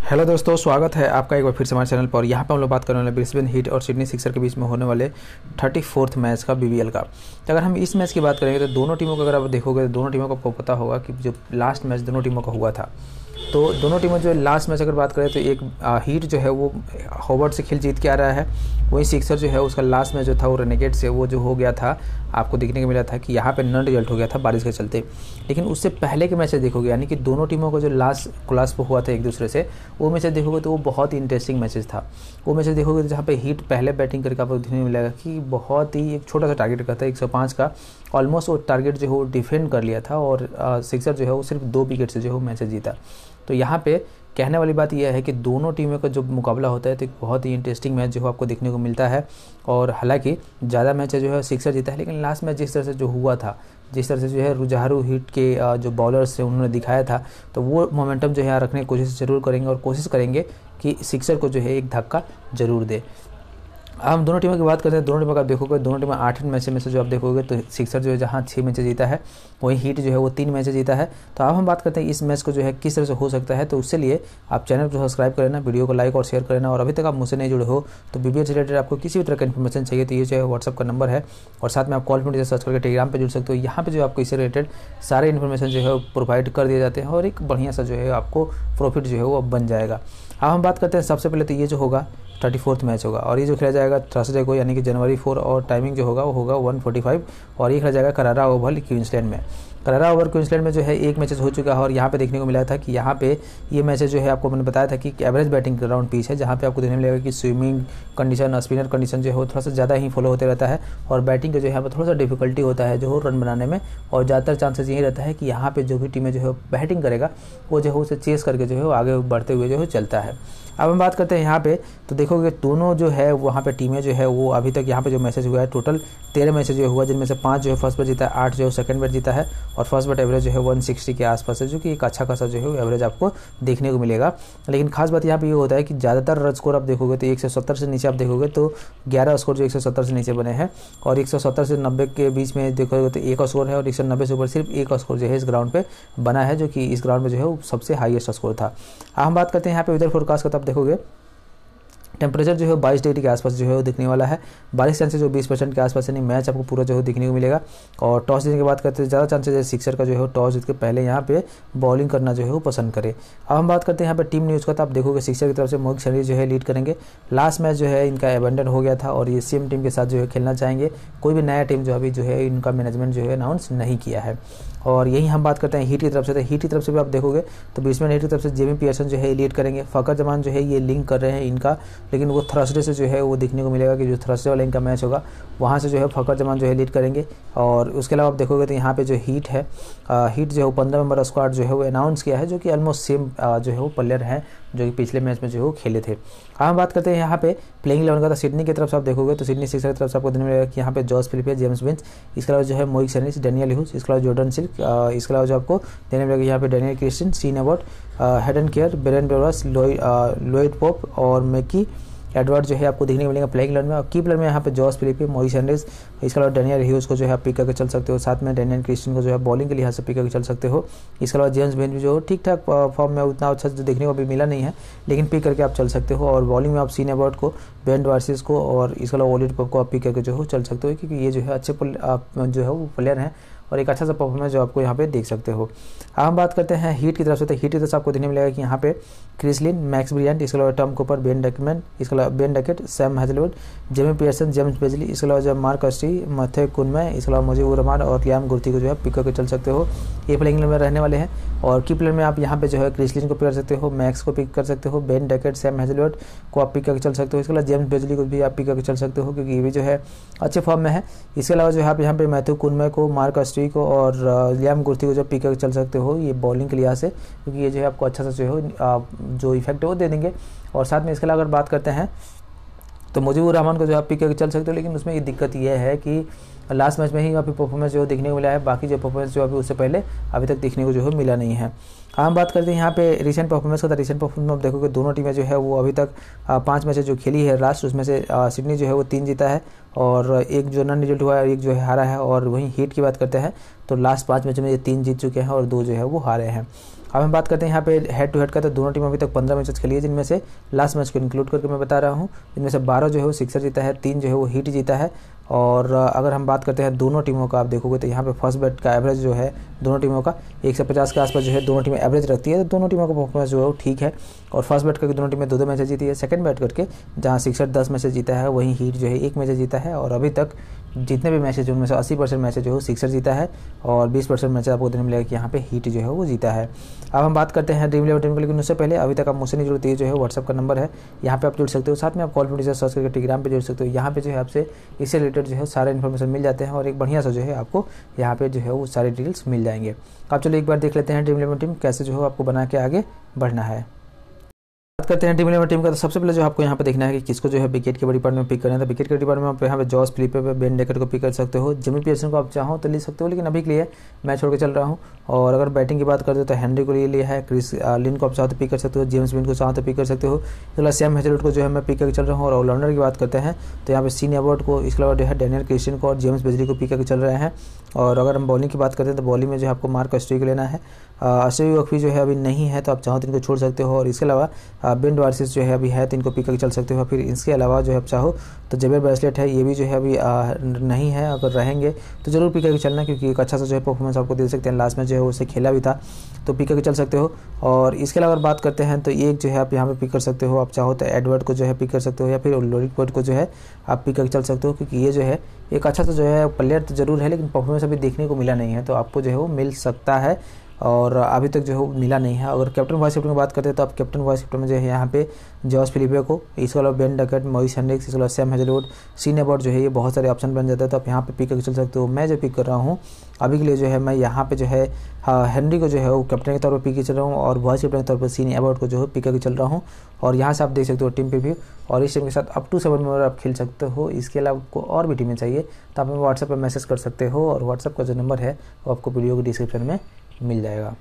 Hello दोस्तों, स्वागत है आपका एक बार फिर से हमारे चैनल पर। यहाँ पर हम लोग बात करने वाले ब्रिस्बेन हीट और सिडनी सिक्सर के बीच में होने वाले थर्टी फोर्थ मैच का बीबीएल का। तो अगर हम इस मैच की बात करेंगे तो दोनों टीमों को अगर आप देखोगे तो दोनों टीमों को पता होगा कि जो लास्ट मैच दोनों टीमों का हुआ था। तो दोनों टीमों जो लास्ट मैच अगर बात करें तो एक हीट जो है वो होवर्ड से खेल जीत के आ रहा है। वहीं सिक्सर जो है उसका लास्ट मैच जो था वो रेनेगेट से, वो जो हो गया था, आपको देखने को मिला था कि यहाँ पे नन रिज़ल्ट हो गया था बारिश के चलते। लेकिन उससे पहले के मैचेस देखोगे, यानी कि दोनों टीमों का जो लास्ट क्लास पर हुआ था एक दूसरे से, वो मैच देखोगे तो वो बहुत ही इंटरेस्टिंग मैचेस था। वो मैचेस देखोगे तो जहाँ पे हीट पहले बैटिंग करके आपको देखने को मिलेगा कि बहुत ही एक छोटा सा टारगेट का था, एक सौ पाँच का। ऑलमोस्ट वो टारगेट जो है वो डिफेंड कर लिया था और सिक्सर जो है वो सिर्फ़ दो विकेट से जो है मैच जीता। तो यहाँ पे कहने वाली बात यह है कि दोनों टीमों का जो मुकाबला होता है तो एक बहुत ही इंटरेस्टिंग मैच जो है आपको देखने को मिलता है और हालाँकि ज़्यादा मैच जो है सिक्सर जीता है, लेकिन लास्ट मैच जिस तरह से जो हुआ था, जिस तरह से जो है रुझारू हिट के जो बॉलर्स से उन्होंने दिखाया था तो वो मोमेंटम जो है रखने की कोशिश ज़रूर करेंगे और कोशिश करेंगे कि सिक्सर को जो है एक धक्का ज़रूर दे। हम दोनों टीमों की बात करते हैं, दोनों टीमों का आप देखोगे, दोनों टीमें आठ मैच में से जो आप देखोगे तो सिक्सर जो है जहाँ छः मैच जीता है, वहीं हीट जो है वो तीन मैच जीता है। तो अब हम बात करते हैं इस मैच को जो है किस तरह से हो सकता है तो उसके लिए आप चैनल को सब्सक्राइब कर लेना, वीडियो को लाइक और शेयर कर लेना, और अभी तक आप मुझसे नहीं जुड़े हो तो बी से रिलेटेड आपको किसी भी तरह का इन्फॉर्मेशन चाहिए तो ये जो है व्हाट्सअप का नंबर है, और साथ में आप कॉल पर सर्च करके टेलीग्राम पर जुड़ सकते हो। यहाँ पर जो आपको इससे रिलेटेड सारे इन्फॉर्मेशन जो है प्रोवाइड कर दिए जाते हैं, और एक बढ़िया सा जो है आपको प्रॉफिट जो है वो बन जाएगा। अब हम बात करते हैं, सबसे पहले तो ये जो होगा थर्टी फोर्थ मैच होगा। और ये जो खेला जाएगा थर्सडे को, यानी कि जनवरी फोर और टाइमिंग जो होगा, वो होगा वन फोर्टी फाइव और ये खेला जाएगा करारा ओवल क्वींसलैंड में। करारा ओवर क्वींसलैंड में जो है, एक मैचेस हो चुका है, और यहाँ पे देखने को मिला था कि यहाँ पे ये मैचेस जो है, आपको मैंने बताया था कि एवरेज बैटिंग ग्राउंड पिच है, जहाँ पे आपको देखने मिलेगा कि स्विमिंग कंडीशन स्पिनर कंडीशन जो है थोड़ा सा ज़्यादा ही फॉलो होते रहता है। और बैटिंग का जो है थोड़ा सा डिफिकल्टी होता है, जो रन बनाने में। और ज़्यादातर चांसेस यही रहता है कि यहाँ पर जो भी टीमें जो है बैटिंग करेगा, वो जो है, उसे चेस करके जो है आगे बढ़ते हुए जो है चलता है। अब हम बात करते हैं यहाँ पे तो देखोगे दोनों जो है, वहाँ पे टीमें जो है, वो अभी तक यहाँ पे जो मैसेज हुआ है, टोटल तेरह मैसेज जो हुआ, जिनमें से पाँच जो है फ़र्स्ट बैट जीता है, आठ जो है सेकंड बैट जीता है, और फ़र्स्ट बैट एवरेज जो है वन सिक्सटी के आसपास है, जो कि एक अच्छा खासा जो है एवरेज आपको देखने को मिलेगा। लेकिन खास बात यहाँ पे ये होता है कि ज़्यादातर रन स्कोर आप देखोगे तो एक सौ सत्तर से नीचे आप देखोगे तो ग्यारह स्कोर जो एक सौ सत्तर से नीचे बने हैं, और एक सौ सत्तर से नब्बे के बीच में देखोगे तो एक स्कोर है, और एक सौ नब्बे से ऊपर सिर्फ़ एक स्कोर जो है इस ग्राउंड पर बना है, जो कि इस ग्राउंड में जो है वो सबसे हाइएस्ट स्कोर था। हम बात करते हैं यहाँ पे इधर फोरकास्ट का तो आप देखोगे टेम्परेचर जो है बाईस डिग्री के आसपास जो है वो दिखने वाला है बारिश चांसेस जो बीस परसेंट के आसपास यानी मैच आपको पूरा जो है दिखने को मिलेगा और टॉस जीतने की बात करते हैं ज़्यादा चांसेस है सिक्सर का जो है टॉस जीत के पहले यहाँ पे बॉलिंग करना जो है वो पसंद करे अब हम बात करते हैं यहाँ पर टीम न्यूज़ का तो आप देखोगे सिक्सर की तरफ़ से मोहित शरीर जो है लीड करेंगे लास्ट मैच जो है इनका एबेंडन हो गया था और ये सेम टीम के साथ जो है खेलना चाहेंगे कोई भी नया टीम जो अभी जो है इनका मैनेजमेंट जो है अनाउंस नहीं किया है और यही हम बात करते हैं हीट की तरफ़ से तो हीट की तरफ़ से भी आप देखोगे तो बीसमैन हीट की तरफ़ से जेमी पियर्सन जो है लीड करेंगे फ़कर जमान जो है ये लिंक कर रहे हैं इनका लेकिन वो थर्सडे से जो है वो देखने को मिलेगा कि जो थर्सडे वाले इनका मैच होगा वहाँ से जो है फ़कर जमान जो है लीड करेंगे। और उसके अलावा आप देखोगे तो यहाँ पे जो हीट है आ, हीट जो है वो पंद्रह मेंबर स्क्वाड जो है वो अनाउंस किया है जो कि ऑलमोस्ट सेम जो है वो प्लेयर है। जो कि पिछले मैच में जो है खेले थे। हम बात करते हैं यहाँ पे प्लेइंग इलेवन का। तो सिडनी की तरफ़ से आप देखोगे तो सिडनी सिक्सर की तरफ़ से आपको देखने मिलेगा कि यहाँ पे जॉस फिलिप है जेम्स बेंच इसके अलावा जो है मोइक सैनिस डेनियल ह्यूज, इसके अलावा जॉर्डन सिल्क इसके अलावा जो आपको देने मिलेगा यहाँ पे Daniel Christine, Sean Head and Carey, बेरन बेरस लोइड पोप और मेकी एडवर्ड जो है आपको देखने को मिलेगा प्लेइंग इलेवन में। और की प्लेयर में यहाँ पे जॉस फिलिप मोइस एंडेस इसके अलावा डेनियल ह्यूज को जो है आप पिक करके चल सकते हो। साथ में डेनियल क्रिस्टियन को जो है बॉलिंग के लिहाज से पिक करके चल सकते हो। इसके अलावा जेम्स बेन भी जो ठीक ठाक फॉर्म में उतना अच्छा जो देखने को अभी मिला नहीं है, लेकिन पिक करके आप चल सकते हो। और बॉलिंग में आप सीन अबाउट को, बेन वार्सिस को और इसके अलावा ओलिड पप को आप पिक करके जो हो चल सकते हो, क्योंकि ये जो है अच्छे जो है वो प्लेयर हैं। और एक अच्छा सा परफॉर्मेंस जो आपको यहाँ पे देख सकते हो। अब हम बात करते हैं हीट की तरफ़ से तो हीट की तरफ़ से आपको देखने मिलेगा कि यहाँ पे क्रिसलिन मैक्स ब्रियंट इसके अलावा टॉम कोपर बेन डकमैन इसके अलावा Ben Duckett Sam Hazlewood Jamie Pearson James Beasley इसके अलावा जो मार्क अस्टी मथे कुनमय इसके अलावा मुजीब रहमान और लियाम गुर्ती को जो है पिक करके चल सकते हो। ये प्लेइंग में रहने वाले हैं। और की प्लेयर में आप यहाँ पे जो है क्रिसलिन को पिक कर सकते हो मैक्स को पिक कर सकते हो बेन डकेट सैम हेजलवुड को आप पिक करके चल सकते हो। इसके अलावा जेम्स बेजली को भी आप पिक करके चल सकते हो, क्योंकि ये भी जो है अच्छे फॉर्म में है। इसके अलावा जो है आप यहाँ पे मैथ्यू कुनमय को मार्क अस्टी को और लियाम कुर्सी को जब पिक चल सकते हो ये बॉलिंग के लिहाज से, क्योंकि ये जो है आपको अच्छा सा जो है जो इफ़ेक्ट है वो दे देंगे। और साथ में इसके अलावा अगर बात करते हैं तो मुजीबुर रहमान को जो आप पिक करके चल सकते हो, लेकिन उसमें ये दिक्कत ये है कि लास्ट मैच में ही अभी परफॉर्मेंस जो देखने को मिला है, बाकी जो परफॉर्मेंस जो अभी उससे पहले अभी तक देखने को जो है मिला नहीं है। हम बात करते हैं यहाँ पे रिसेंट परफॉर्मेंस का तो रिसेंट परफॉर्मेंस आप देखोगे दोनों टीमें जो है वो अभी तक पाँच मैचेज जो खेली है लास्ट उसमें से सिडनी जो है वो तीन जीता है और एक जो नन रिज़ल्ट हुआ है, एक जो है हारा है और वहीं हीट की बात करते हैं तो लास्ट पाँच मैच में ये तीन जीत चुके हैं और दो जो है वो हारे हैं। अब हम बात करते हैं यहाँ पे हेड टू हेड का तो दोनों टीम अभी तक पंद्रह मैचेस खेली है, जिनमें से लास्ट मैच को इंक्लूड करके मैं बता रहा हूँ। जिनमें से बारह जो है वो सिक्सर जीता है, तीन जो है वो हीट जीता है। और अगर हम बात करते हैं दोनों टीमों का, आप देखोगे तो यहाँ पे फ़र्स्ट बैट का एवरेज जो है दोनों टीमों का 150 के आसपास जो है दोनों टीमें एवरेज रखती है। तो दोनों टीमों का परफॉर्मेंस जो है वो ठीक है। और फ़र्स्ट बैट करके दोनों टीमें दो दो मैचेज जीती है। सेकंड बैट करके जहाँ सिक्सर दस मैचेज जीता है, वहीं हीट जो है एक मैच जीता है। और अभी तक जितने भी मैचेज उनमें से अस्सी परसेंट मैचेज जो है सिक्सर जीता है और बीस परसेंट मैचेज आपको देखने मिलेगा कि यहाँ पे हीट जो है वो जीता है। अब हम बात करते हैं ड्रीम इलेवन टीम को लेकिन उससे पहले। अभी तक आप मुझसे नहीं जुड़ती है जो है व्हाट्सअप का नंबर है। यहाँ पे आप जुड़ सकते हो, साथ में आप कॉल पर सर्च करके टेलीग्राम पर जुड़ सकते हो। यहाँ पे जो है आपसे इससे रिलेटेड जो है सारे इन्फॉर्मेशन मिल जाते हैं और एक बढ़िया सा जो है आपको यहाँ पे जो है वो सारे डिटेल्स मिल जाएँगे। आप चलो एक बार देख लेते हैं ड्रीम इलेवन टीम कैसे जो है आपको बना के आगे बढ़ना है। बात करते हैं टीम इलेवन टीम का। तो सबसे पहले जो आपको यहाँ पे देखना है कि किसको जो है विकेट के डिपार्टमेंट में पिक करना है तो विकेट के डिपार्टमेंट में आप यहाँ पे जॉस फ्लिपे पे बेन डेकर को पिक कर सकते हो। जमी पियर्सन को आप चाहो तो ले सकते हो, लेकिन अभी के लिए मैं छोड़ के चल रहा हूँ। और अगर बैटिंग की बात करते हो तो हेनरी को लिया है, क्रिस लिन को आप चाहो तो पिक कर सकते हो, जेम्स बिन को चाहो तो पिक कर सकते हो। इसके अलावा सैम हेजलवुड को जो है मैं पिक करके चल रहा हूँ, और ऑलराउंडर की बात करते हैं तो यहाँ पे सीन अवार्ड को, इसके अलावा जो है डेनियल क्रिस्टियन को और जेम्स बेजरी को पिक करके चल रहे हैं। और अगर हम बॉलिंग की बात करते हैं तो बॉलिंग में जो है आपको मार्क स्ट्रीक लेना है। अशवी वक्फी जो है अभी नहीं है तो आप चाहो तो इनको छोड़ सकते हो। और इसके अलावा बिंड वार्सिस जो है अभी है तो इनको पिक करके चल सकते हो फिर इसके अलावा जो है आप चाहो तो जबेर ब्रेसलेट है ये भी जो है अभी नहीं है अगर रहेंगे तो ज़रूर पिक करके चलना क्योंकि एक अच्छा सा जो है परफॉर्मेंस आपको दे सकते हैं लास्ट में जो है उसे खेला भी था तो पिक करके चल सकते हो और इसके अलावा बात करते हैं तो एक जो है आप यहाँ पे पिक कर सकते हो आप चाहो तो एडवर्ड को जो है पिक कर सकते हो या फिर लोरिक पोर्ट को जो है आप पिक करके चल सकते हो क्योंकि ये जो है एक अच्छा सा जो है प्लेयर तो ज़रूर है लेकिन परफॉर्मेंस अभी देखने को मिला नहीं है तो आपको जो है वो मिल सकता है और अभी तक जो है मिला नहीं है। अगर कैप्टन वाइस कैप्टन की बात करते हैं तो आप कैप्टन वाइस कैप्टन में जो है यहाँ पे जॉस फिलिपे को इसके अलावा बेन डकेट मोइस हेंड्रिक्स इसके अलावा सैम हेजलवुड सीन अबाउट जो है ये बहुत सारे ऑप्शन बन जाते हैं तो आप यहाँ पे पिक करके चल सकते हो। मैं जो पिक कर रहा हूँ, अभी के लिए जो है मैं यहाँ पे जो है हेनरी को जो है वो कैप्टन के तौर पर पिक के चल रहा हूँ और वाइस कैप्टन के तौर पर सीन अबाउट को जो है पिक करके चल रहा हूँ। और यहाँ से आप देख सकते हो टीम पे भी और इस टीम के साथ अप टू सेवन मेंबर आप खेल सकते हो। इसके अलावा आपको और भी टीमें चाहिए तो आप व्हाट्सएप पर मैसेज कर सकते हो और व्हाट्सएप का जो नंबर है, वो आपको वीडियो के डिस्क्रिप्शन में मिल जाएगा।